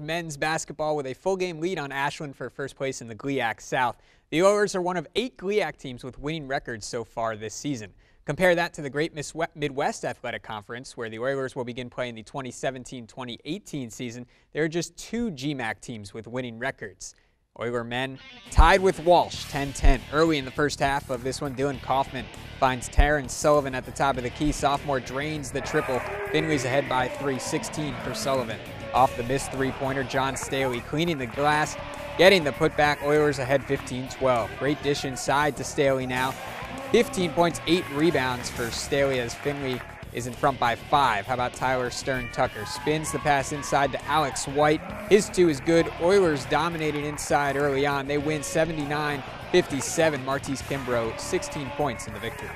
men's basketball with a full game lead on Ashland for first place in the GLIAC South. The Oilers are one of eight GLIAC teams with winning records so far this season. Compare that to the Great Midwest Athletic Conference, where the Oilers will begin playing the 2017-2018 season. There are just two GMAC teams with winning records. Oiler men tied with Walsh 10-10. Early in the first half of this one, Dylan Kaufman finds Terrence Sullivan at the top of the key. Sophomore drains the triple. Findlay's ahead by 3, 16 for Sullivan. Off the missed three-pointer, John Staley cleaning the glass, getting the putback. Oilers ahead 15-12. Great dish inside to Staley now. 15 points, 8 rebounds for Staley as Findlay is in front by 5. How about Tyler Stern Tucker? Spins the pass inside to Alex White. His two is good. Oilers dominating inside early on. They win 79 57. Martise Kimbrough, 16 points in the victory.